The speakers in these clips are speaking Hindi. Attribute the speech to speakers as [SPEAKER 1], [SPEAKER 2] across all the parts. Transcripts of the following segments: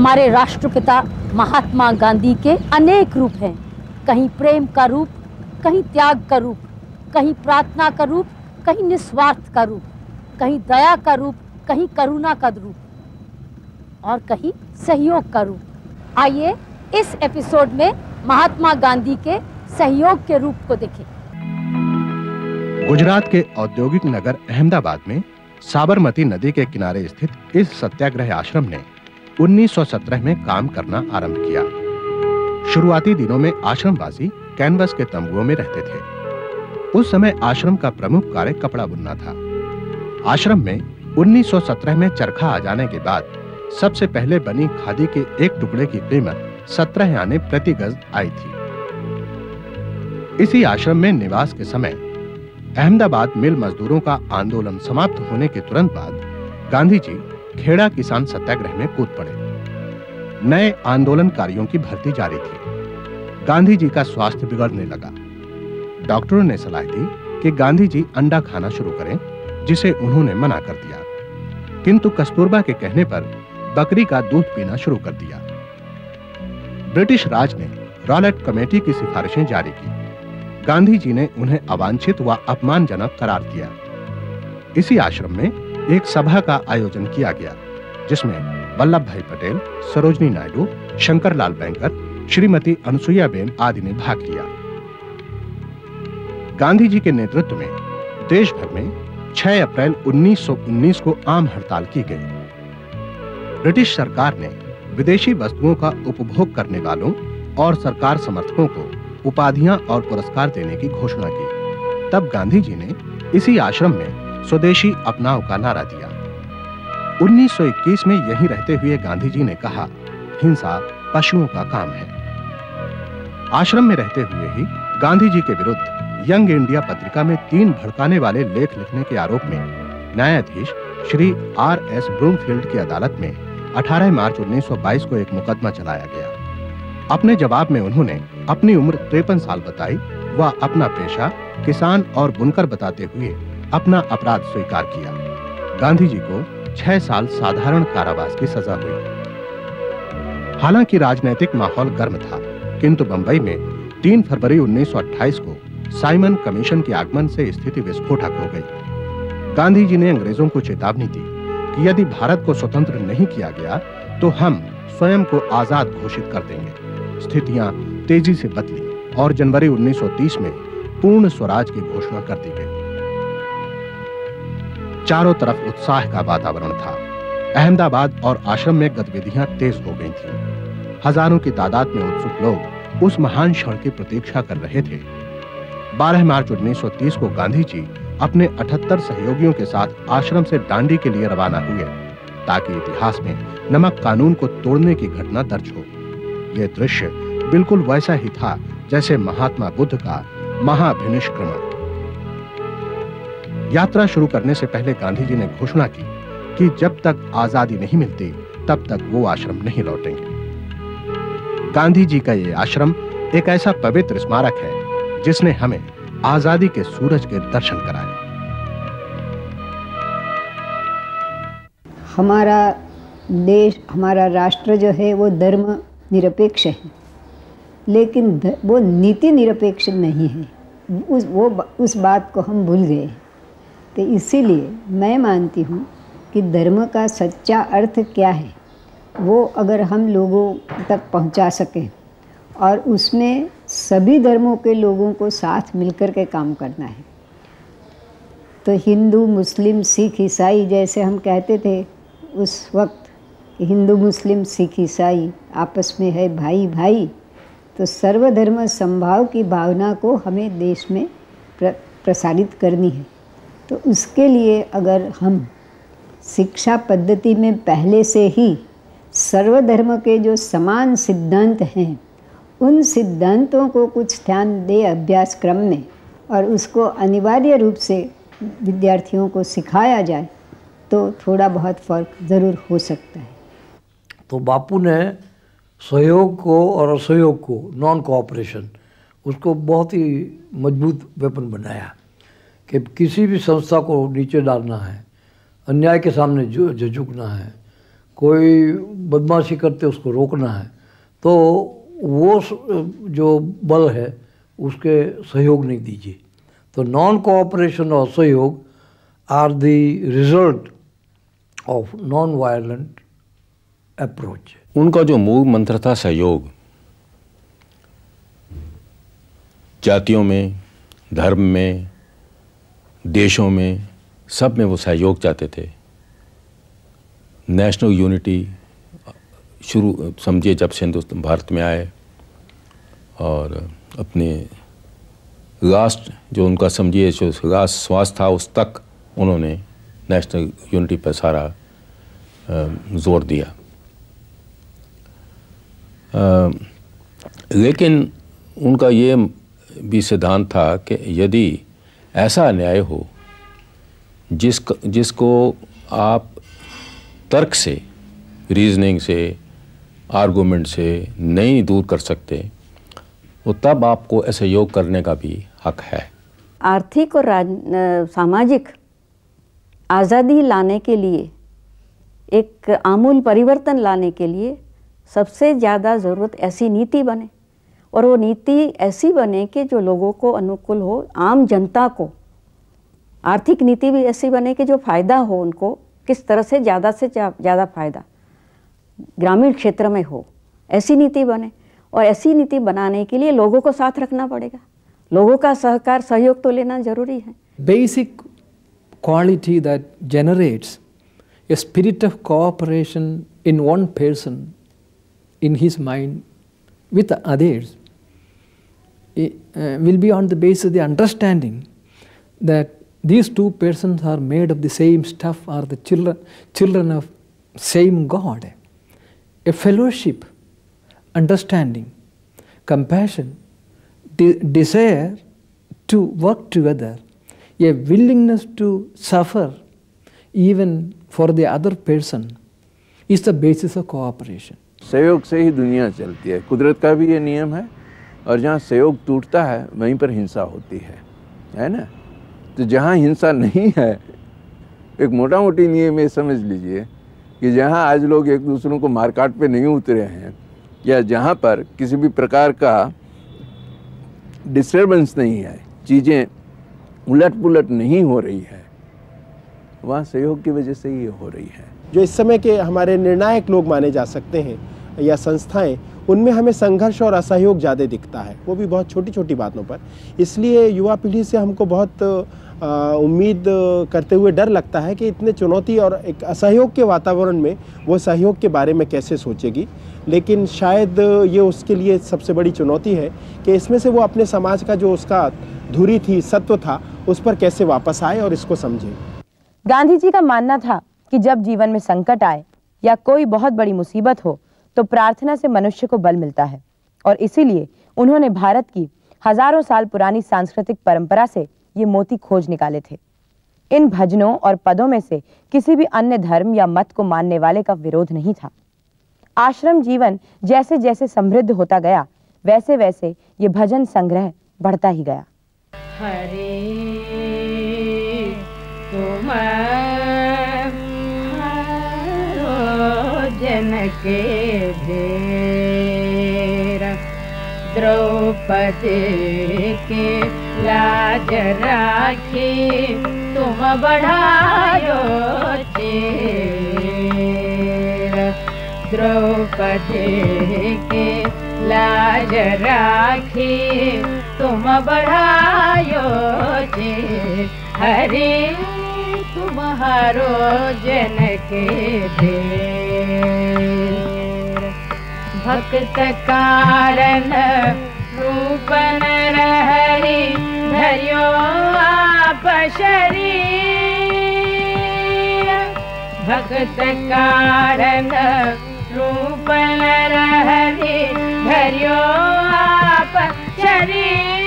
[SPEAKER 1] हमारे राष्ट्रपिता महात्मा गांधी के अनेक रूप हैं। कहीं प्रेम का रूप, कहीं त्याग का रूप, कहीं प्रार्थना का रूप, कहीं निस्वार्थ का रूप, कहीं दया का रूप, कहीं करुणा का रूप और कहीं सहयोग का रूप। आइए इस एपिसोड में महात्मा गांधी के सहयोग के रूप को देखें।
[SPEAKER 2] गुजरात के औद्योगिक नगर अहमदाबाद में साबरमती नदी के किनारे स्थित इस सत्याग्रह आश्रम ने 1917 में काम करना आरंभ किया। शुरुआती दिनों में आश्रमवासी कैनवस के तंबुओं में रहते थे। उस समय आश्रम का प्रमुख कार्य कपड़ा बुनना था। आश्रम में 1917 में चरखा आ जाने के बाद सबसे पहले बनी खादी के एक टुकड़े की कीमत सत्रह आने प्रति गज आई थी। इसी आश्रम में निवास के समय अहमदाबाद मिल मजदूरों का आंदोलन समाप्त होने के तुरंत बाद गांधी जी खेड़ा किसान सत्याग्रह में कूद पड़े। नए आंदोलनकारियों की भर्ती जारी थी। गांधी जी का स्वास्थ्य बिगड़ने लगा। डॉक्टरों ने सलाह दी कि गांधी जी अंडा खाना शुरू करें, जिसे उन्होंने मना कर दिया। किंतु कस्तूरबा के कहने पर बकरी का दूध पीना शुरू कर दिया। ब्रिटिश राज ने रॉलेट कमेटी की सिफारिशें जारी की। गांधी जी ने उन्हें अवांछित व अपमानजनक करार दिया। इसी आश्रम में एक सभा का आयोजन किया गया, जिसमें वल्लभ भाई पटेल, सरोजनी नायडू, शंकरलाल बैंकर, श्रीमती अनुसुईया बेन आदि ने भाग लिया। गांधी जी के नेतृत्व में देश भर में 6 अप्रैल 1919 को आम हड़ताल की गई। ब्रिटिश सरकार ने विदेशी वस्तुओं का उपभोग करने वालों और सरकार समर्थकों को उपाधियाँ और पुरस्कार देने की घोषणा की। तब गांधी जी ने इसी आश्रम में स्वदेशी अपनाव का नारा दिया। 1921 में यहीं रहते हुए गांधी जी ने कहा, हिंसा पशुओं का काम है। आश्रम में रहते हुए ही गांधी जी के विरुद्ध यंग इंडिया पत्रिका में तीन भड़काने वाले लेख लिखने के आरोप में न्यायाधीश श्री आर एस ब्रूमफील्ड की अदालत में 18 मार्च 1922 को एक मुकदमा चलाया गया। अपने जवाब में उन्होंने अपनी उम्र तिरपन साल बताई व अपना पेशा किसान और बुनकर बताते हुए अपना अपराध स्वीकार किया। गांधी जी को छह साल साधारण कारावास की सजा हुई। हालाँकि राजनीतिक माहौल गर्म था, किंतु बंबई में 3 फरवरी 1928 को साइमन कमीशन के आगमन से स्थिति विस्फोटक हो गई। गांधी जी ने अंग्रेज़ों को चेतावनी दी कि यदि भारत को स्वतंत्र नहीं किया गया तो हम स्वयं को आज़ाद घोषित कर देंगे। स्थितियाँ तेज़ी से बदली और जनवरी 1930 में पूर्ण स्वराज की घोषणा कर दी गई। चारों तरफ़ उत्साह का वातावरण था। अहमदाबाद और आश्रम में गतिविधियाँ तेज हो गई थीं। हज़ारों की तादाद में उत्सुक लोग उस महान क्षण की प्रतीक्षा कर रहे थे। 12 मार्च 1930 को गांधी जी अपने 78 सहयोगियों के साथ आश्रम से डांडी के लिए रवाना हुए, ताकि इतिहास में नमक कानून को तोड़ने की घटना दर्ज हो। यह दृश्य बिल्कुल वैसा ही था जैसे महात्मा बुद्ध का महाभिनिष्क्रमण। यात्रा शुरू करने से पहले गांधी जी ने घोषणा की कि जब तक आज़ादी नहीं मिलती, तब तक वो आश्रम नहीं लौटेंगे। गांधी जी का ये आश्रम एक ऐसा पवित्र स्मारक है, जिसने हमें आज़ादी के सूरज के दर्शन कराए।
[SPEAKER 3] हमारा देश, हमारा राष्ट्र जो है, वो धर्म निरपेक्ष है। लेकिन वो नीति निरपेक्ष नहीं है। उस, वो उस बात को हम भूल गए तो इसीलिए मैं मानती हूँ कि धर्म का सच्चा अर्थ क्या है वो अगर हम लोगों तक पहुँचा सकें और उसमें सभी धर्मों के लोगों को साथ मिलकर के काम करना है। तो हिंदू मुस्लिम सिख ईसाई जैसे हम कहते थे उस वक्त हिंदू मुस्लिम सिख ईसाई आपस में है भाई भाई तो सर्वधर्म संभाव की भावना को हमें देश में प्र, प्रसारित करनी है। तो उसके लिए अगर हम शिक्षा पद्धति में पहले से ही सर्वधर्म के जो समान सिद्धांत हैं, उन सिद्धांतों को कुछ ध्यान दे अभ्यास क्रम में और उसको अनिवार्य रूप से विद्यार्थियों को सिखाया जाए तो थोड़ा बहुत फ़र्क ज़रूर हो सकता है।
[SPEAKER 4] तो बापू ने सहयोग को और असहयोग को नॉन कोऑपरेशन उसको बहुत ही मज़बूत वेपन बनाया। कि किसी भी संस्था को नीचे डालना है, अन्याय के सामने झुकना है, कोई बदमाशी करते उसको रोकना है तो वो जो बल है उसके सहयोग नहीं दीजिए। तो नॉन कोऑपरेशन और सहयोग are the result of non violent approach
[SPEAKER 5] उनका जो मूल मंत्र था सहयोग, जातियों में, धर्म में देशों में सब में वो सहयोग चाहते थे। नेशनल यूनिटी शुरू, समझिए जब से हिंदुस्तान भारत में आए और अपने राष्ट्र जो उनका समझिए जो राष्ट्र स्वास्थ्य था उस तक उन्होंने नेशनल यूनिटी पर सारा ज़ोर दिया। लेकिन उनका ये भी सिद्धांत था कि यदि ऐसा अन्याय हो जिस जिसको आप तर्क से रीजनिंग से आर्गूमेंट से नहीं दूर कर सकते, वो तब आपको ऐसे योग करने का भी हक है।
[SPEAKER 6] आर्थिक और राज सामाजिक आज़ादी लाने के लिए, एक आमूल परिवर्तन लाने के लिए सबसे ज़्यादा ज़रूरत ऐसी नीति बने। और वो नीति ऐसी बने कि जो लोगों को अनुकूल हो, आम जनता को। आर्थिक नीति भी ऐसी बने कि जो फ़ायदा हो उनको, किस तरह से ज़्यादा से ज़्यादा फ़ायदा, ग्रामीण क्षेत्र में हो, ऐसी नीति बने। और ऐसी नीति बनाने के लिए लोगों को साथ रखना पड़ेगा। लोगों का सहकार, सहयोग तो लेना ज़रूरी है।
[SPEAKER 7] Basic quality that generates a spirit of cooperation in one person in his mind with others will be on the basis of the understanding that these two persons are made of the same stuff, are the children, children of same God. A fellowship, understanding, compassion, de desire to work together, a willingness to suffer even for the other person is the basis of cooperation.
[SPEAKER 8] सहयोग से ही दुनिया चलती है कुदरत का भी ये नियम है और जहाँ सहयोग टूटता है, वहीं पर हिंसा होती है। है ना? तो जहाँ हिंसा नहीं है, एक मोटा मोटी नियम ये समझ लीजिए कि जहाँ आज लोग एक दूसरों को मारकाट पे नहीं उतरे हैं, या जहाँ पर किसी भी प्रकार का डिस्टर्बेंस नहीं है, चीज़ें उलट पुलट नहीं हो रही है, वहाँ सहयोग की वजह से ये हो रही है।
[SPEAKER 9] जो इस समय के हमारे निर्णायक लोग माने जा सकते हैं या संस्थाएँ उनमें हमें संघर्ष और असहयोग ज़्यादा दिखता है। वो भी बहुत छोटी छोटी बातों पर। इसलिए युवा पीढ़ी से हमको बहुत उम्मीद करते हुए डर लगता है कि इतने चुनौती और एक असहयोग के वातावरण में वो सहयोग के बारे में कैसे सोचेगी। लेकिन शायद ये उसके लिए सबसे बड़ी चुनौती है कि इसमें से वो अपने समाज का जो उसका धुरी थी, सत्व था, उस पर कैसे वापस आए और इसको समझे।
[SPEAKER 10] गांधी जी का मानना था कि जब जीवन में संकट आए या कोई बहुत बड़ी मुसीबत हो तो प्रार्थना से मनुष्य को बल मिलता है। और इसीलिए उन्होंने भारत की हज़ारों साल पुरानी सांस्कृतिक परंपरा से ये मोती खोज निकाले थे। इन भजनों और पदों में से किसी भी अन्य धर्म या मत को मानने वाले का विरोध नहीं था। आश्रम जीवन जैसे जैसे समृद्ध होता गया वैसे वैसे ये भजन संग्रह बढ़ता ही गया। हरे
[SPEAKER 11] द्रौपदी के लाज राखी तुम बढ़ायो चेर। द्रौपदी के लाज राखी तुम बढ़ायो चेर। हरे तुम्हारो जन के भक्त कारण रूपन रहरी धरियो आप शरीर भक्त कारण रूपन रहरी धरियो आप शरीर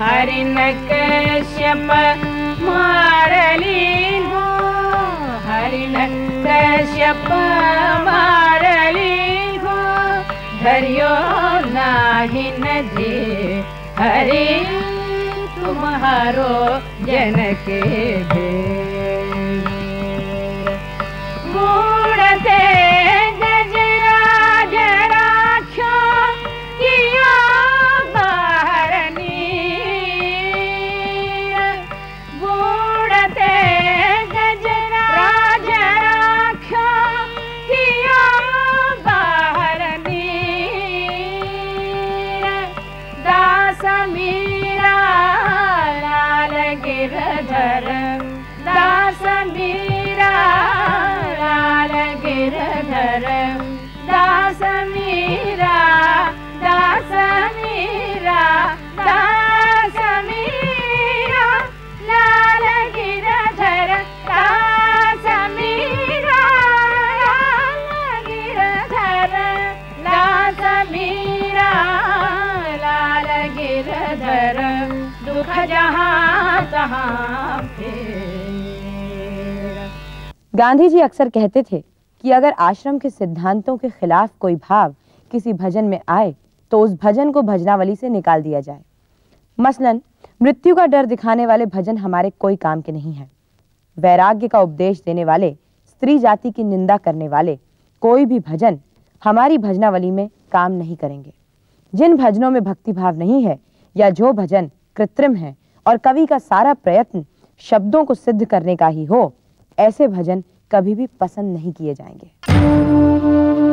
[SPEAKER 11] हरिन कश्यप ो हरि नङ्गली धर्यो नाहि नाि नदी। हरि जनके जनक me.
[SPEAKER 10] गांधी जी अक्सर कहते थे कि अगर आश्रम के सिद्धांतों के खिलाफ कोई भाव किसी भजन में आए तो उस भजन को भजनावली से निकाल दिया जाए। मसलन, मृत्यु का डर दिखाने वाले भजन हमारे कोई काम के नहीं हैं। वैराग्य का उपदेश देने वाले, स्त्री जाति की निंदा करने वाले कोई भी भजन हमारी भजनावली में काम नहीं करेंगे। जिन भजनों में भक्ति भाव नहीं है या जो भजन कृत्रिम है और कवि का सारा प्रयत्न शब्दों को सिद्ध करने का ही हो, ऐसे भजन कभी भी पसंद नहीं किए जाएँगे।